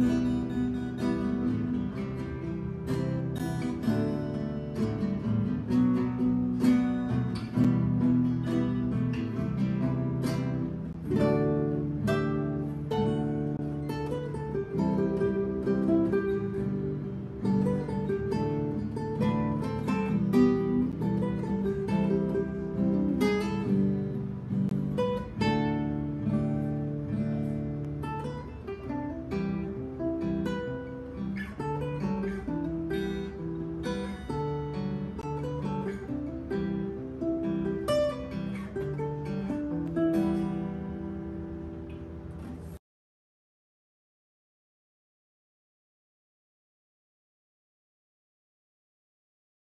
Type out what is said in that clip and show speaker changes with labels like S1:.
S1: Mm-hmm.